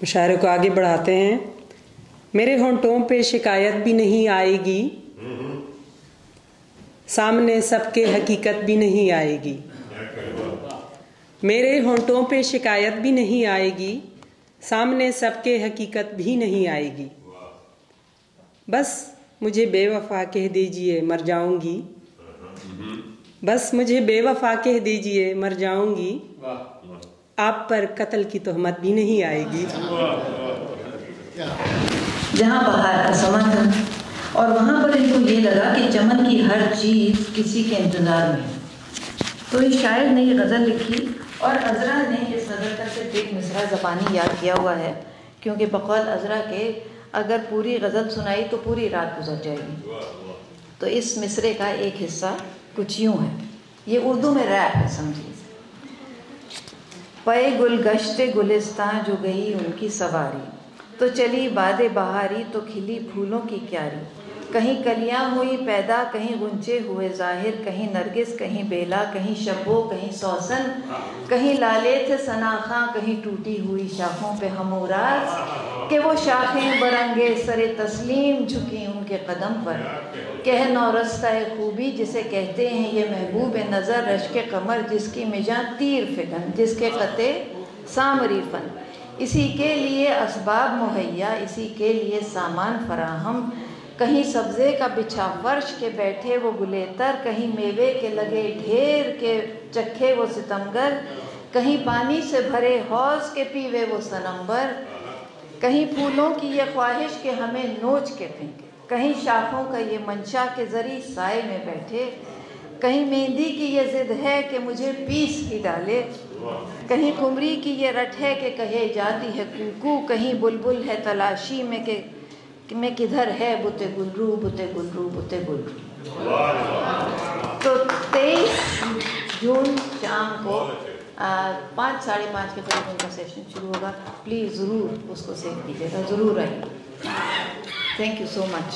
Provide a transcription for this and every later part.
मुशायरे को आगे बढ़ाते हैं। मेरे होंठों पे शिकायत भी नहीं आएगी। सामने सबके हकीकत भी नहीं आएगी। मेरे होंठों पे शिकायत भी नहीं आएगी। सामने सबके हकीकत भी नहीं आएगी। बस मुझे बेवफा कह दीजिए, मर जाऊँगी। बस मुझे बेवफा कह दीजिए, मर जाऊँगी। आप पर कत्ल की तोहमत भी नहीं आएगी। जहाँ बाहर का समा था और वहाँ पर इनको ये लगा कि चमन की हर चीज़ किसी के इंतज़ार में तो इस शायर ने ये गज़ल लिखी, और अजरा ने इस गज़ल का सिर्फ़ एक मिसरा ज़बानी याद किया हुआ है, क्योंकि बकौल अजरा के अगर पूरी गज़ल सुनाई तो पूरी रात गुजर जाएगी। तो इस मिसरे का एक हिस्सा कुछ यूँ है। ये उर्दू में रैप है, समझिए। पे गुल गश्ते जो गई उनकी सवारी। तो चली बादे बहारी तो खिली फूलों की क्यारी। कहीं कलियाँ हुई पैदा, कहीं गुंचे हुए ज़ाहिर, कहीं नरगिस, कहीं बेला, कहीं शबो कहीं सौसन, कहीं लाले थे सनाखा कहीं टूटी हुई शाखों पे हमूराज के वो शाखें बरंगे सरे तस्लीम झुकी उनके कदम पर। कह नौरस्ता खूबी, जिसे कहते हैं ये महबूब नज़र, रश के कमर, जिसकी मिजा तीर फिकन, जिसके कते सामरी फन। इसी के लिए इसबाब मुहैया, इसी के लिए सामान फराहम कहीं सब्ज़े का बिछा फर्श के बैठे वो गुलेतर, कहीं मेवे के लगे ढेर के चखे वो सितमगर कहीं पानी से भरे हौज के पीवे वो सनम्बर कहीं फूलों की ये ख्वाहिश के हमें नोच के फेंके, कहीं शाखों का ये मंशा के ज़रिए साय में बैठे, कहीं मेहंदी की ये ज़िद है कि मुझे पीस ही डाले, कहीं कुमरी की ये रट है कि कहे जाती है कुकू, कहीं बुलबुल है तलाशी में के कि मैं किधर है, बुते गुलरू बुते गुलरू बुते गुलरू। तो तेईस जून शाम को पाँच, साढ़े पाँच के करीब उनका सेशन शुरू होगा। प्लीज़ ज़रूर उसको सेव कीजिएगा, ज़रूर आइए। थैंक यू सो मच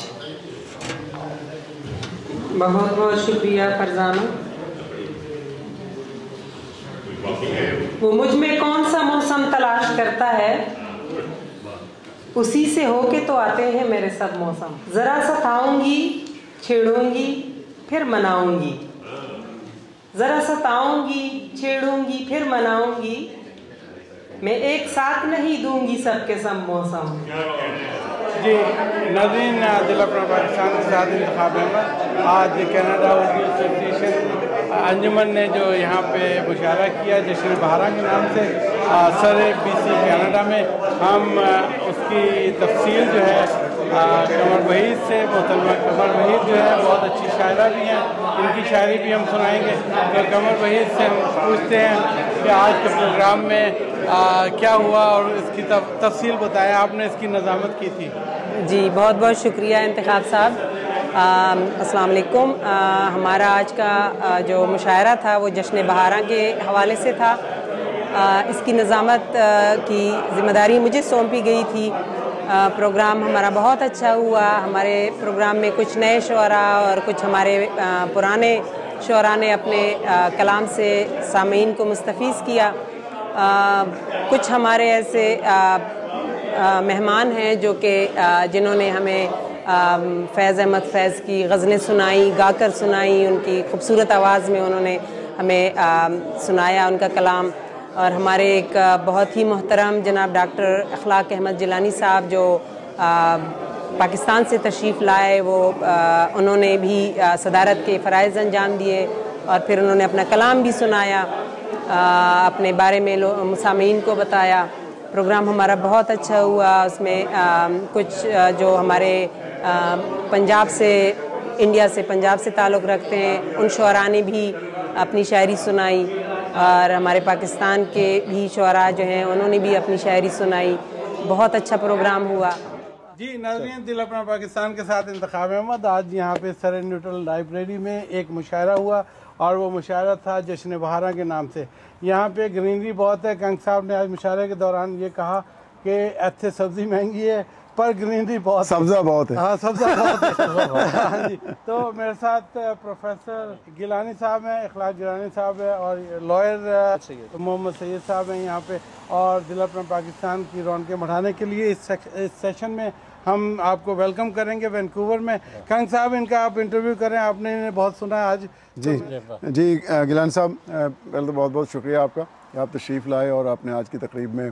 बहुत बहुत शुक्रिया फरजाना। वो मुझमें कौन सा मौसम तलाश करता है? उसी से होके तो आते हैं मेरे सब मौसम। ज़रा सताऊँगी छेड़ूँगी, फिर मनाऊँगी। ज़रा सताऊँगी छेड़ूँगी, फिर मनाऊँगी। मैं एक साथ नहीं दूँगी सबके सब मौसम। जी साथ इंतखाब अहमद आज कनाडा एसोसिएशन अंजुमन ने जो यहाँ पे मुशारा किया जश्न बहारा के नाम से सर बी सी कनाडा में हम उसकी तफसील जो है कमर वहीद से मोहतरमा कमर वहीद जो है बहुत अच्छी शायरा भी हैं इनकी शायरी भी हम सुनाएँगे। तो कमर वहीद से हम पूछते हैं कि आज के प्रोग्राम में आ, क्या हुआ और इसकी तफसील बताया आपने इसकी नज़ामत की थी। जी बहुत बहुत शुक्रिया इंतखब साहब। अस्सलाम वालेकुम हमारा आज का आ, जो मुशायरा था वो जश्न बहारा के हवाले से था। आ, इसकी नज़ामत की ज़िम्मेदारी मुझे सौंपी गई थी। आ, प्रोग्राम हमारा बहुत अच्छा हुआ। हमारे प्रोग्राम में कुछ नए शरा और कुछ हमारे पुराने शरा ने अपने कलाम से सामीन को मुस्तफ़ किया। कुछ हमारे ऐसे मेहमान हैं जो कि जिन्होंने हमें फैज़ अहमद फैज़ की गज़लें सुनाई, गाकर सुनाई, उनकी खूबसूरत आवाज़ में उन्होंने हमें सुनाया उनका कलाम। और हमारे एक, बहुत ही मोहतरम जनाब डॉक्टर अखलाक अहमद जिलानी साहब जो पाकिस्तान से तशरीफ़ लाए, वो उन्होंने भी सदारत के फ़रज़ अंजाम दिए और फिर उन्होंने अपना कलाम भी सुनाया अपने बारे में मुसामीन को बताया। प्रोग्राम हमारा बहुत अच्छा हुआ उसमें आ, कुछ जो हमारे आ, पंजाब से इंडिया से पंजाब से ताल्लुक़ रखते हैं उन शुरा ने भी अपनी शायरी सुनाई और हमारे पाकिस्तान के भी शुरा जो हैं उन्होंने भी अपनी शायरी सुनाई। बहुत अच्छा प्रोग्राम हुआ। जी नाजरीन दिल अपना पाकिस्तान के साथ इंतखब अहमद। आज यहाँ पे सर न्यूट्रल लाइब्रेरी में एक मुशायरा हुआ। और वो मुशायरा था जश्न बहारा के नाम से। यहाँ पे ग्रीनरी बहुत है कंग साहब ने आज मुशायरे के दौरान ये कहा कि ऐसे सब्ज़ी महँगी है पर ग्रीनरी बहुत सब्जा बहुत है। हाँ सब्जा बहुत है। हाँ जी तो मेरे साथ प्रोफेसर गिलानी साहब हैं इखलाक गिलानी साहब है और लॉयर मोहम्मद सैयद साहब हैं यहाँ पे और जिला पाकिस्तान की रौनकें बढ़ाने के लिए इस, सेक, इस सेशन में हम आपको वेलकम करेंगे वैंकूवर में। कंग साहब इनका आप इंटरव्यू करें। आपने इन्हें बहुत सुना है आज। जी जी गिलान साहब पहले तो बहुत बहुत शुक्रिया आपका। आप तशरीफ़ लाए और आपने आज की तकरीब में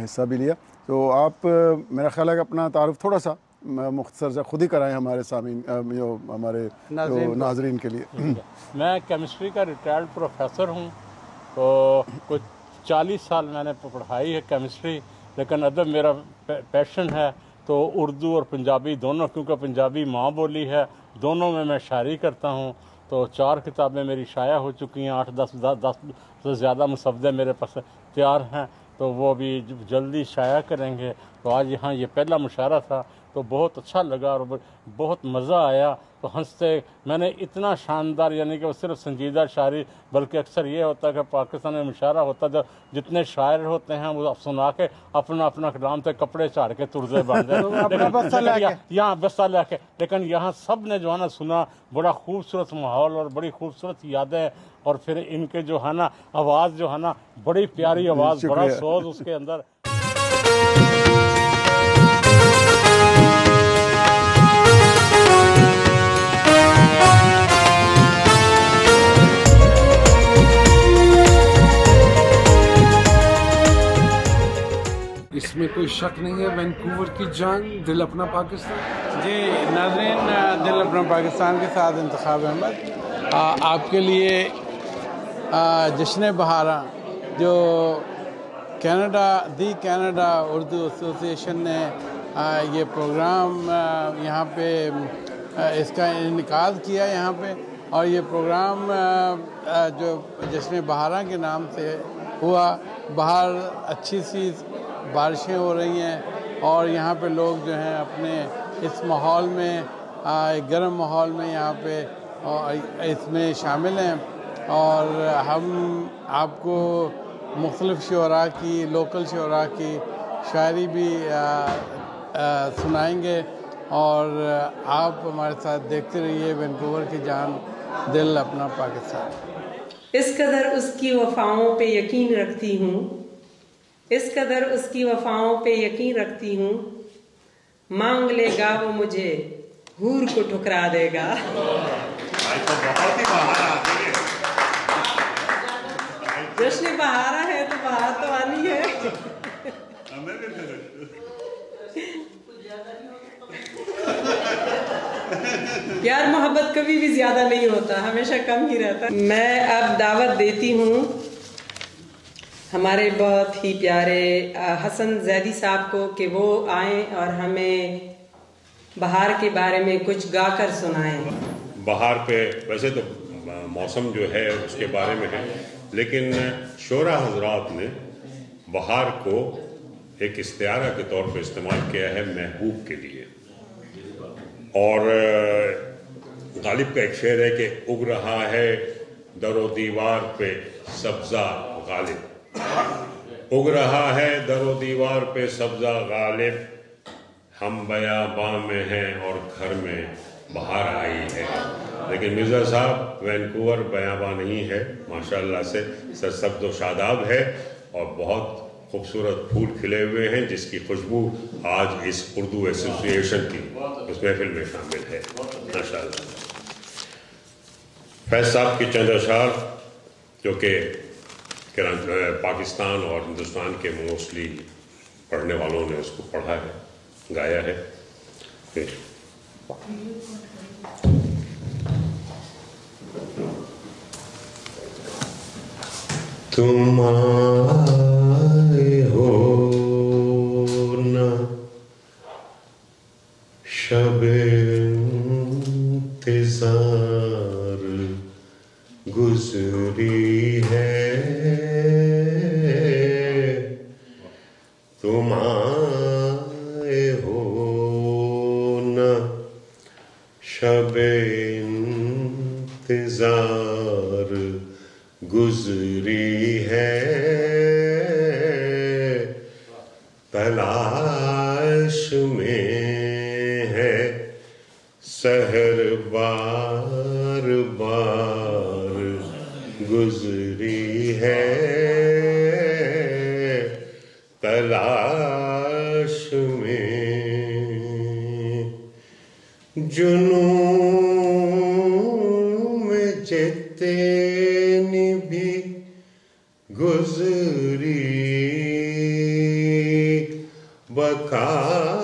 हिस्सा भी लिया। तो आप मेरा ख्याल है कि अपना तारुफ थोड़ा सा मुख्तसर सा खुद ही कराएँ हमारे सामीन जो हमारे नाज़रीन जो नाजरीन के लिए। मैं केमिस्ट्री का रिटायर्ड प्रोफेसर हूँ तो कुछ चालीस साल मैंने पढ़ाई है केमिस्ट्री लेकिन अदब मेरा पैशन है। तो उर्दू और पंजाबी दोनों क्योंकि पंजाबी माँ बोली है दोनों में मैं शायरी करता हूँ। तो चार किताबें मेरी शाया हो चुकी हैं आठ दस दस, से ज़्यादा मुसवदे मेरे पास तैयार हैं। तो वो अभी जल्दी शाया करेंगे। तो आज यहाँ ये पहला मुशारा था तो बहुत अच्छा लगा और बहुत मज़ा आया तो हँसते मैंने इतना शानदार यानी कि वो सिर्फ़ संजीदा शायरी बल्कि अक्सर ये होता है कि पाकिस्तान में मुशायरा होता है जब जितने शायर होते हैं वो सुना के अपना अपना कलाम से कपड़े चाड़ के तुरजे लेकिन लेके। यहाँ- बस्ता लेके लेकिन यहाँ सबने जो है ना सुना बड़ा खूबसूरत माहौल और बड़ी खूबसूरत यादें और फिर इनके जो है ना आवाज़ जो है ना बड़ी प्यारी आवाज़ बड़ा। सोज उसके अंदर इसमें कोई शक नहीं है वैंकूवर की जान दिल अपना पाकिस्तान? जी नाजरीन दिल अपना पाकिस्तान के साथ इंतखाब अहमद। आपके लिए जश्न बहारा जो Canada the Canada Urdu association ने अ, ये प्रोग्राम यहाँ पे अ, इसका इनका किया यहाँ पे और ये प्रोग्राम अ, जो जश्न बहारा के नाम से हुआ बाहर अच्छी सी बारिशें हो रही हैं और यहाँ पे लोग जो हैं अपने इस माहौल में गर्म माहौल में यहाँ पे इसमें शामिल हैं। और हम आपको मुख्तलिफ़ शरा की लोकल शरा की शायरी भी आ, आ, सुनाएँगे। और आप हमारे साथ देखते रहिए वैंकूवर की जान दिल अपना पाकिस्तान। इस कदर उसकी वफाओं पे यकीन रखती हूँ इस कदर उसकी वफाओं पे यकीन रखती हूँ, मांग लेगा वो मुझे, हूर को ठुकरा देगा। जश्न बहारा है तो बहार तो आनी है। प्यार मोहब्बत कभी भी ज़्यादा नहीं होता, हमेशा कम ही रहता। मैं अब दावत देती हूँ हमारे बहुत ही प्यारे हसन जैदी साहब को कि वो आए और हमें बहार के बारे में कुछ गाकर सुनाएँ। बाहर पे वैसे तो मौसम जो है उसके बारे में है, लेकिन शोरा हजरात ने बहार को एक इस्तारा के तौर पर इस्तेमाल किया है महबूब के लिए। और गालिब का एक शेर है कि उग रहा है दरो दीवार पे सब्जा गालिब। उग रहा है दरो दीवार पे सब्जा गालिब। हम बयाबां में हैं और घर में बाहर आई है। लेकिन मिर्ज़ा साहब, वैनकूवर बयाबा नहीं है, माशाल्लाह से सरसब्द व शादाब है और बहुत खूबसूरत फूल खिले हुए हैं, जिसकी खुशबू आज इस उर्दू एसोसिएशन की उस महफिल में शामिल है। माशाल्लाह। फैज साहब की चंद अशार जो कि पाकिस्तान और हिंदुस्तान के मोस्टली पढ़ने वालों ने उसको पढ़ा है, गाया है तुम आए हो ना शब इंतज़ार गुजरी है। तुम्हारे हो न शबे इंतज़ार गुजरी है। तलाश में है सहर बार बार गुजरी है। जुनून में जितनी भी गुजरी बकार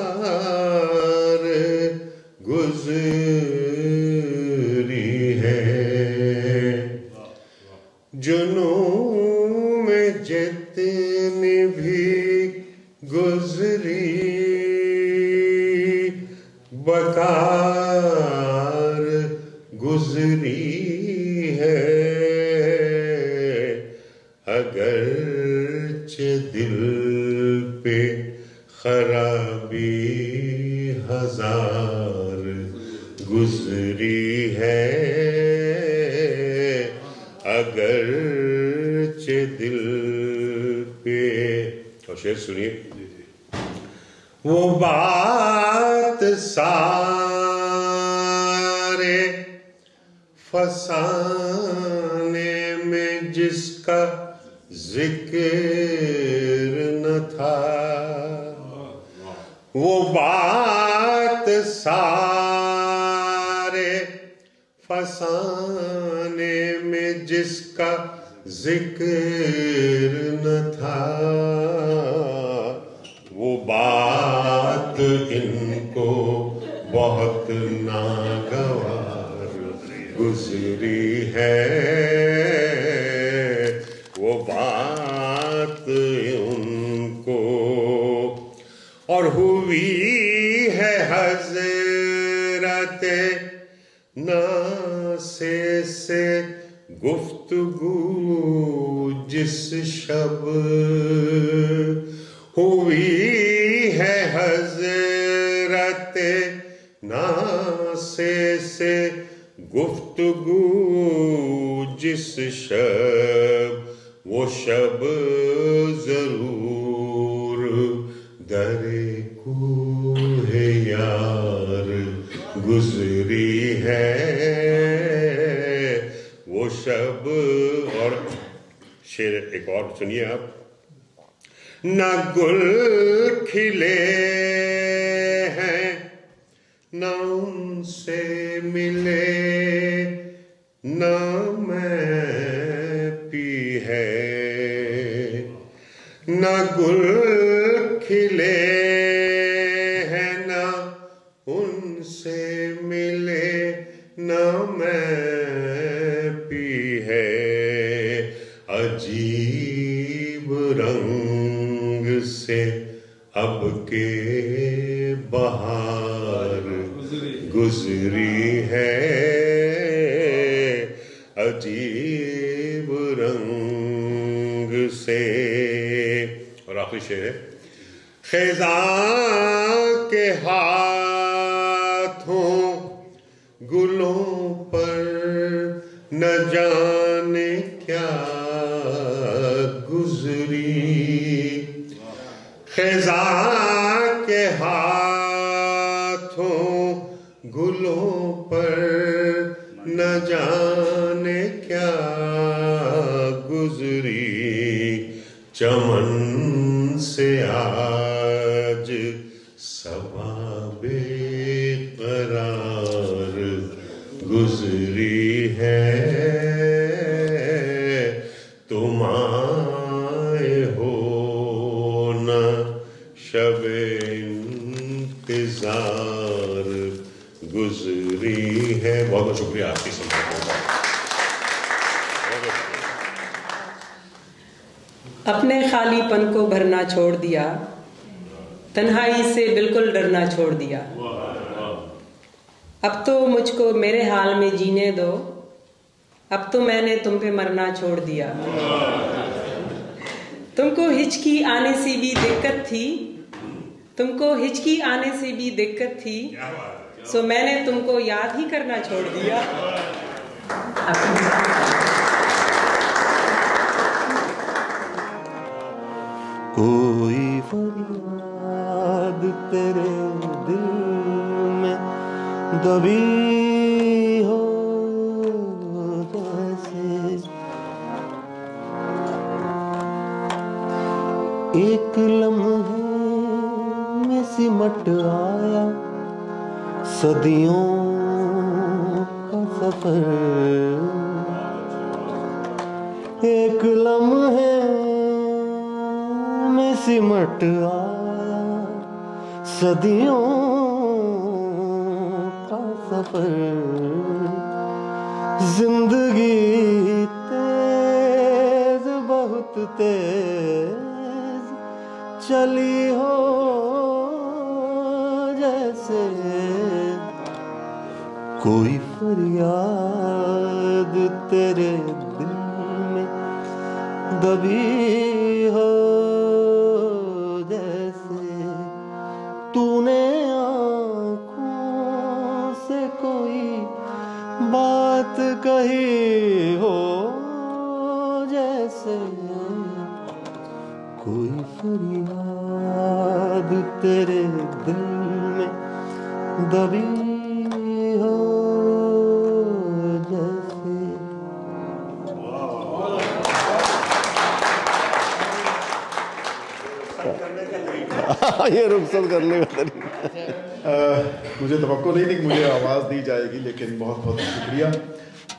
बात सारे फसाने में जिसका ज़िक्र न था, वो बात इनको बहुत नागवार गुजरी है। से गुफ्तगू जिस शब हुई है हज़रत नासे से गुफ्तगू जिस शब वो शब ज़रूर दरे को है यार गुजरी है शब और शेर एक और सुनिए आप। न गुल खिले हैं, न उनसे मिले, न मैं पी है। न गुल रंग से अब के बहार गुजरी है। अजीब रंग से। और आखिरी शेर है। खेजा के हाथों गुलों पर न जाने चमन से आज सबा खालीपन को भरना छोड़ दिया तन्हाई से बिल्कुल डरना छोड़ दिया। अब तो मुझको मेरे हाल में जीने दो अब तो मैंने तुम पे मरना छोड़ दिया। तुमको हिचकी आने से भी दिक्कत थी तुमको हिचकी आने से भी दिक्कत थी सो मैंने तुमको याद ही करना छोड़ दिया। कोई फरियाद तेरे दिल में दबी हो तो जैसे एक लम्हे में सिमट आया सदियों सदियों का सफ़र। ज़िंदगी तेज, बहुत तेज चली हो जैसे। कोई फरियाद तेरे दिल में दबी हो कही हो जैसे कोई फरियाद तेरे दिल में दबी हो जैसे। ये रुखसत करने का तरीका। मुझे तो नहीं थी कि मुझे आवाज़ दी जाएगी लेकिन बहुत बहुत शुक्रिया।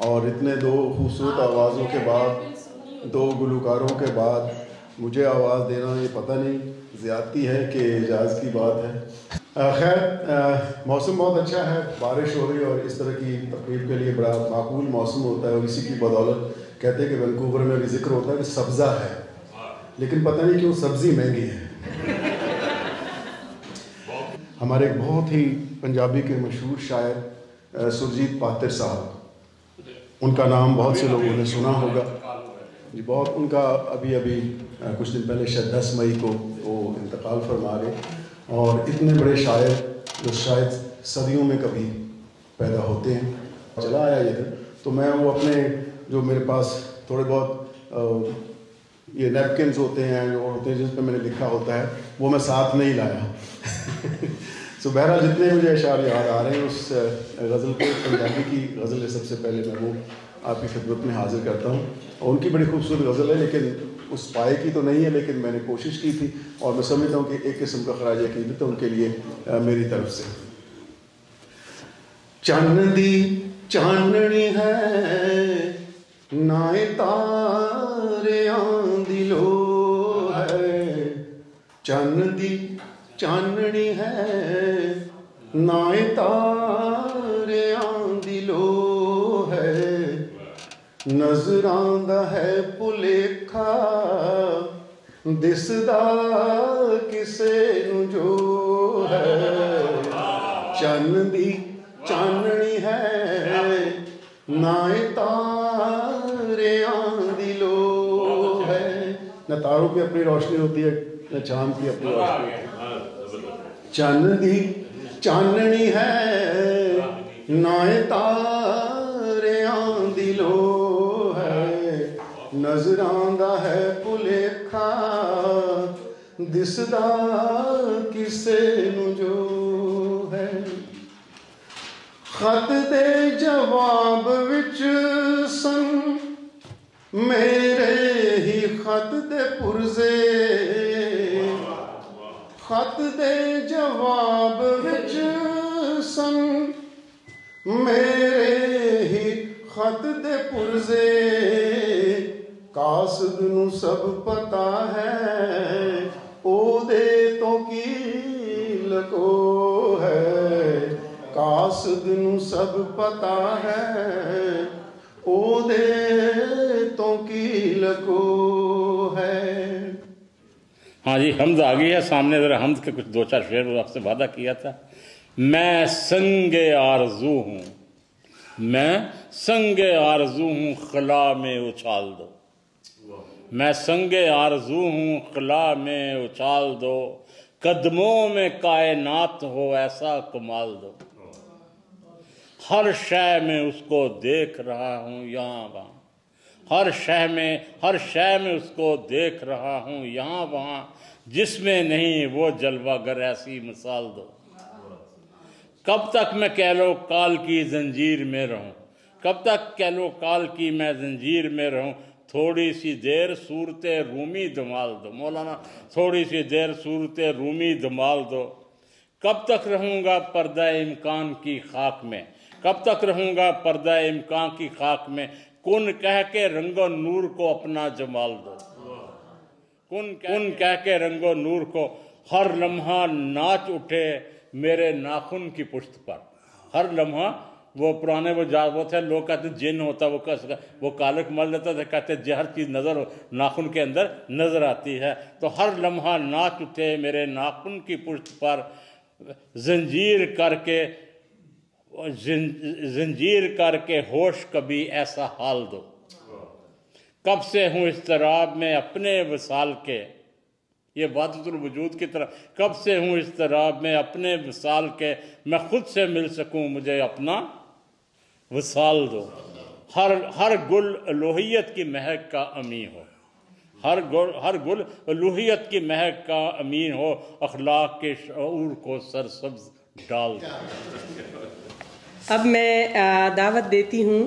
और इतने दो खूबसूरत आवाज़ों के बाद दो गुलकारों के बाद मुझे आवाज़ देना ये पता नहीं ज़्यादती है कि एजाज़ की बात है। खैर मौसम बहुत अच्छा है बारिश हो रही है और इस तरह की तकरीब के लिए बड़ा माकूल मौसम होता है और इसी की बदौलत कहते हैं कि वैंकूवर में भी ज़िक्र होता है कि सब्ज़ा है। लेकिन पता नहीं क्यों सब्ज़ी महँगी है। हमारे एक बहुत ही पंजाबी के मशहूर शायर सुरजीत पातिर साहब। उनका नाम बहुत से लोगों ने सुना होगा। जी, बहुत उनका अभी अभी कुछ दिन पहले शायद दस मई को वो इंतकाल फरमा गए और इतने बड़े शायर जो शायद सदियों में कभी पैदा होते हैं, चला आया ये तो मैं वो अपने जो मेरे पास थोड़े बहुत ये नैपकिन्स होते हैं और होते हैं जिस पर मैंने लिखा होता है, वो मैं साथ नहीं लाया। सो बहरहाल जितने मुझे अशार याद आ रहे हैं उस गज़ल को पंजाबी की गज़ल है सबसे पहले मैं वो आपकी खिदमत में हाजिर करता हूँ। और उनकी बड़ी खूबसूरत गज़ल है लेकिन उस पाए की तो नहीं है लेकिन मैंने कोशिश की थी। और मैं समझता हूँ कि एक किस्म का खराज अकीदत है उनके लिए अ, मेरी तरफ़ से। चन्न दी चाननी है नाए तारे दिलो है। ਚਾਨਣੀ ਹੈ। ਨਾਏ ਤਾਰਿਆਂ ਦੀ ਲੋ ਹੈ। ਨਜ਼ਰ ਦਾ ਹੈ ਭੁਲੇਖਾ। ਦਿਸਦਾ ਕਿਸੇ ਨੂੰ ਜੋ ਹੈ। ਚੰਨ ਦੀ ਚਾਨਣੀ ਹੈ। ਨਾਏ ਤਾਰਿਆਂ ਦੀ ਲੋ ਹੈ। ਨਾ ਤਾਰੋਂ ਕੀ ਆਪਣੀ ਰੋਸ਼ਨੀ ਹੁੰਦੀ ਹੈ ਨਾ ਚਾਂਦ ਕੀ ਆਪਣੀ ਰੋਸ਼ਨੀ ਹੁੰਦੀ ਹੈ। ਚੰਨ ਦੀ ਚਾਨਣੀ ਹੈ। ਨਾਏ ਤਾਰਿਆਂ ਦੀ ਲੋ ਹੈ। ਨਜ਼ਰਾਂ ਦਾ ਹੈ ਭੁਲੇਖਾ। ਦਿਸਦਾ ਕਿਸੇ ਨੂੰ ਜੋ ਹੈ। ਖਤ ਦੇ ਜਵਾਬ ਵਿੱਚ ਸਨ ਮੇਰੇ ਹੀ ਖਤ ਦੇ ਪੁਰਜ਼ੇ ਖਤ ਦੇ ਜਵਾਬ ਵਿੱਚ ਸਨ ਮੇਰੇ ਹੀ ਖਤ ਦੇ ਪੁਰਜ਼ੇ ਕਾਸਦ ਨੂੰ ਸਭ ਪਤਾ ਹੈ ਉਹਦੇ ਤੋਂ ਕੀ ਲਕੋ ਹੈ ਕਾਸਦ ਨੂੰ ਸਭ ਪਤਾ ਹੈ ਉਹਦੇ ਤੋਂ ਕੀ ਲਕੋ ਹੈ हाँ जी हमद आ गई है। सामने ज़रा हमद के कुछ दो चार शेर आपसे वादा किया था। मैं संग आरज़ू हूँ। मैं संगे आरज़ू हूँ, खला में उछाल दो। मैं संगे आरज़ू हूँ, खला में उछाल दो। कदमों में कायनात हो, ऐसा कमाल दो। हर शय में उसको देख रहा हूँ, यहाँ वहाँ। हर शह में, हर शह में उसको देख रहा हूँ, यहाँ वहाँ। जिसमें नहीं, वो जलवागर ऐसी मिसाल दो। कब तक मैं कह लो काल की जंजीर में रहूँ? कब तक कह लो काल की मैं जंजीर में रहूँ? थोड़ी सी देर सूरत रूमी धमाल दो। मौलाना, थोड़ी सी देर सूरत रूमी धमाल दो। कब तक रहूँगा पर्दा इम्कान की खाक में? कब तक रहूँगा पर्दा इम्कान की खाक में? कुन कह के रंगो नूर को अपना जमाल दो। कुन कुन कह के रंगो नूर को हर लम्हा नाच उठे मेरे नाखून की पुश्त पर। हर लम्हा, वो पुराने वो जा, वो थे, लोग कहते जिन होता, वो कस, वो कालक मल लेता था, कहते जे हर चीज़ नज़र, नाखून के अंदर नज़र आती है। तो हर लम्हा नाच उठे मेरे नाखून की पुश्त पर। जंजीर करके जंजीर करके होश कभी ऐसा हाल दो। कब से हूँ इस तराब में अपने वसाल के? ये वादतुल वजूद की तरह, कब से हूँ इस तराब में अपने वसाल के? मैं खुद से मिल सकूँ, मुझे अपना वसाल दो। हर हर गुल लोहियत की महक का अमी हो। हर गुल हर गुल लोहियत की महक का अमीन हो। अखलाक के शूर को सरसब्ज डाल दो। अब मैं दावत देती हूँ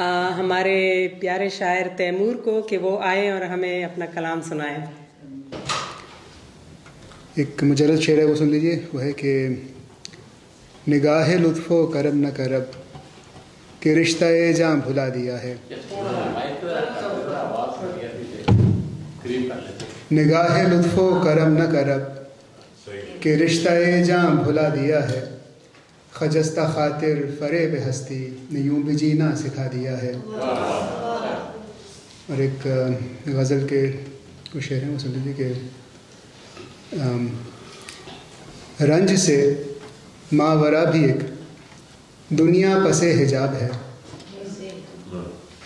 हमारे प्यारे शायर तैमूर को कि वो आए और हमें अपना कलाम सुनाएँ। एक मुजरद शेर है, वो सुन लीजिए। वो है कि, निगाह लुत्फ़ो करब न करब, कि रिश्ता जाम भुला दिया है। निगाह लुत्फ़ो करम न करब, कि रिश्ता जाम भुला दिया है। खजस्ता खातिर फरेब हस्ती ने यूँ भी जीना सिखा दिया है। और एक गज़ल के कुछ शेर हैं वो सुन लीजिए कि रंज से मावरा भी एक दुनिया पसे हिजाब है।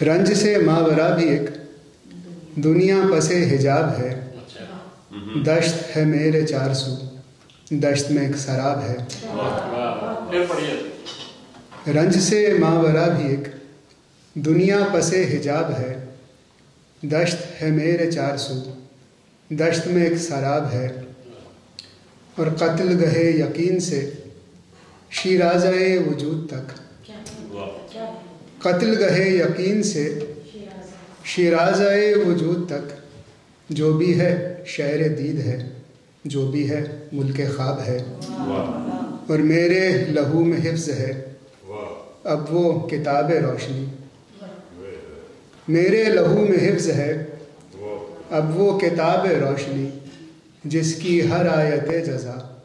रंज से मावरा भी एक दुनिया पसे हिजाब है। दश्त है मेरे चार सू। दश्त में एक शराब है। रंज से मावरा भी एक दुनिया पसे हिजाब है। दश्त है मेरे चार सू दश्त में एक शराब है। और कत्ल गहे यकीन से शीराजाए वजूद तक। कत्ल गहे यकीन से शीराजाए वजूद तक। जो भी है, शहर दीद है। जो भी है मुल्क ख्वाब है। और मेरे लहू में हिफ्ज है। अब वो किताब रोशनी। मेरे लहू में हिफ्ज है। अब वो किताब रोशनी जिसकी हर आयत जजा।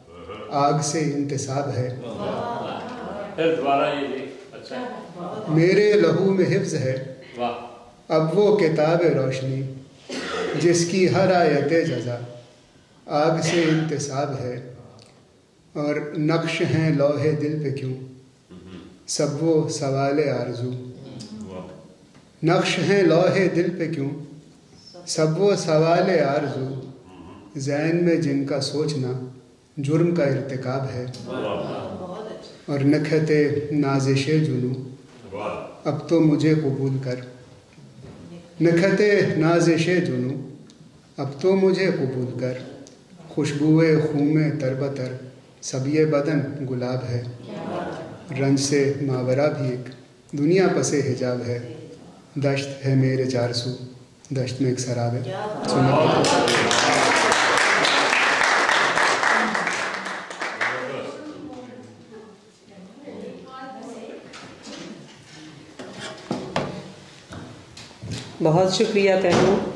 आग से इंतसाब है। मेरे लहू में हिफ्ज है। अब वो किताब रोशनी जिसकी हर आयत जजा। आग से इंतसाब है। और नक्श हैं लोहे दिल पे क्यों? सब वो सवाल आरज़ू। नक्श हैं लोहे दिल पे क्यों? सब वो सवाल आरज़ू। जैन में जिनका सोचना जुर्म का इरतकब है। और नखते नाजिश जुनू। अब तो मुझे कबूल कर। नखते नाजिश जुनू। अब तो मुझे कबूल कर। खुशबुए खूमे तरबतर सब ये बदन, गुलाब है। रंज से मावरा भी एक। दुनिया पसे हिजाब है। दश्त है मेरे चारसू। दश्त में एक शराब है। बहुत शुक्रिया तैमूर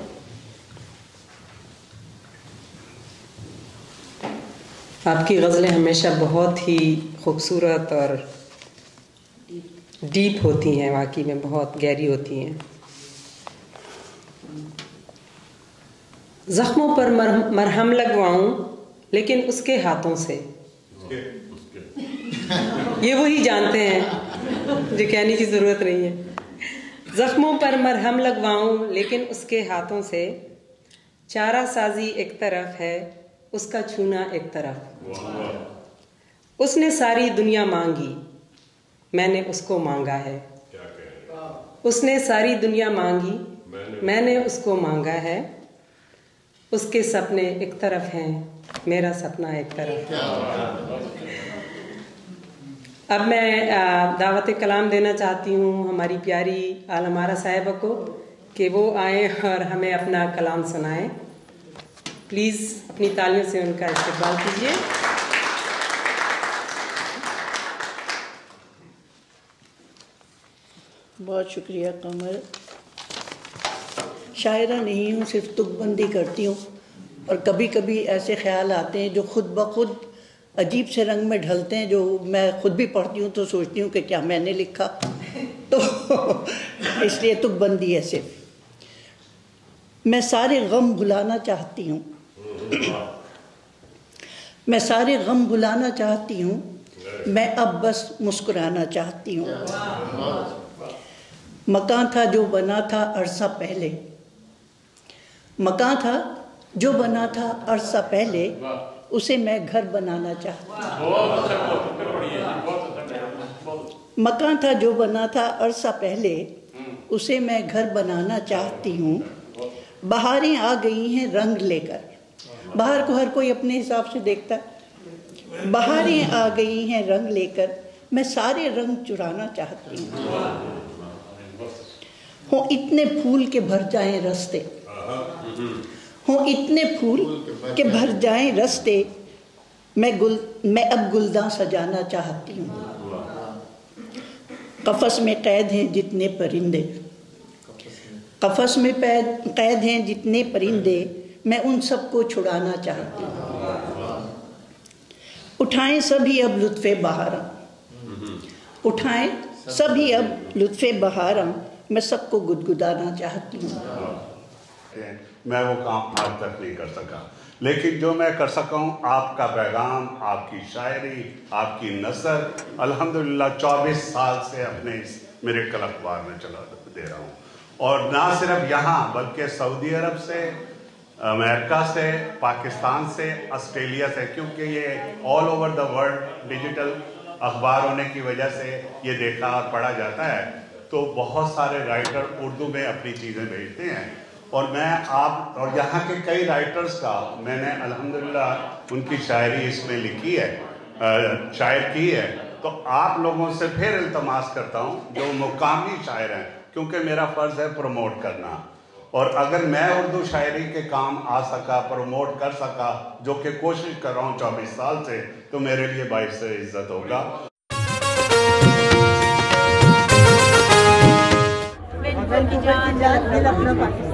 आपकी गज़लें हमेशा बहुत ही खूबसूरत और डीप होती हैं वाकई में बहुत गहरी होती हैं। ज़ख्मों पर मर, मरहम लगवाऊं लेकिन उसके हाथों से। ये वही जानते हैं जो कहने की ज़रूरत नहीं है। ज़ख्मों पर मरहम लगवाऊं लेकिन उसके हाथों से। चारा साजी एक तरफ़ है उसका छूना एक तरफ़। उसने सारी दुनिया मांगी मैंने उसको मांगा है। उसने सारी दुनिया मांगी मैंने उसको मांगा है। उसके सपने एक तरफ़ हैं मेरा सपना एक तरफ़ है। अब मैं दावत कलाम देना चाहती हूँ हमारी प्यारी आलमारा साहिबा को कि वो आए और हमें अपना कलाम सुनाएँ। प्लीज़ अपनी तालियों से उनका इस्तेमाल कीजिए। बहुत शुक्रिया कमर शायरा नहीं हूँ, सिर्फ़ तुकबंदी करती हूँ और कभी कभी ऐसे ख्याल आते हैं जो खुद ब खुद अजीब से रंग में ढलते हैं, जो मैं खुद भी पढ़ती हूँ तो सोचती हूँ कि क्या मैंने लिखा। तो इसलिए तुकबंदी है सिर्फ़। मैं सारे गम भुलाना चाहती हूँ। मैं सारे गम भुलाना चाहती हूँ। मैं अब बस मुस्कुराना चाहती हूँ। मकान था जो बना था अरसा पहले। मकान था जो बना था अरसा पहले, उसे मैं घर बनाना चाहती हूँ। मकान था जो बना था अरसा पहले, उसे मैं घर बनाना चाहती हूँ। बहारें आ गई हैं रंग लेकर। बाहर को हर कोई अपने हिसाब से देखता बहारें आ गई हैं रंग लेकर, मैं सारे रंग चुराना चाहती हूँ। हो इतने फूल के भर जाएँ रस्ते। हो इतने फूल के भर जाएँ रस्ते, मैं गुल, मैं अब गुलदान सजाना चाहती हूँ। कफस में कैद हैं जितने परिंदे। कफस में कैद हैं जितने परिंदे मैं उन सबको छुड़ाना चाहती हूँ। उठाएँ सभी अब लुत्फ़े बहारा। उठाएँ सभी अब लुत्फ़े बहारा। मैं सबको गुदगुदाना चाहती हूँ। मैं वो काम आज तक नहीं कर सका। लेकिन जो मैं कर सका हूँ, आपका पैगाम, आपकी शायरी, आपकी नसर अल्हम्दुलिल्लाह 24 साल से अपने इस मेरे कल अखबार में चला दे रहा हूँ। और ना सिर्फ़ यहाँ, बल्कि सऊदी अरब से अमेरिका से, पाकिस्तान से, ऑस्ट्रेलिया से, क्योंकि ये all over the world digital अखबार होने की वजह से ये देखा और पढ़ा जाता है। तो बहुत सारे राइटर उर्दू में अपनी चीज़ें भेजते हैं। और मैं आप, और यहाँ के कई राइटर्स का मैंने अल्हम्दुलिल्लाह उनकी शायरी इसमें लिखी है शायर की है। तो आप लोगों से फिर इल्तमास करता हूँ जो मुकामी शायर हैं, क्योंकि मेरा फ़र्ज़ है प्रमोट करना। और अगर मैं उर्दू शायरी के काम आ सका प्रमोट कर सका, जो कि कोशिश कर रहा हूँ चौबीस साल से तो मेरे लिए बाईस से इज़्ज़त होगा। जान पाकिस्तान